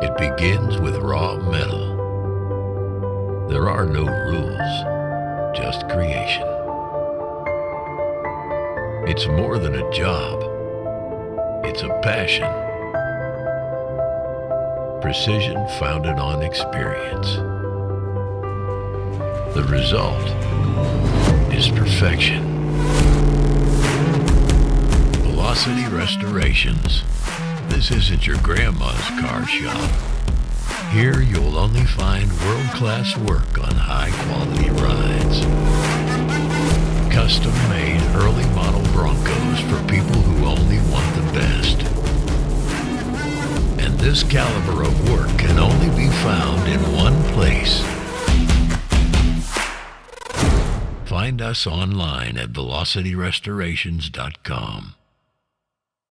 It begins with raw metal. There are no rules, just creation. It's more than a job, it's a passion. Precision founded on experience. The result is perfection. Velocity Restorations. This isn't your grandma's car shop. Here you'll only find world-class work on high-quality rides. Custom-made early model Broncos for people who only want the best. And this caliber of work can only be found in one place. Find us online at velocityrestorations.com.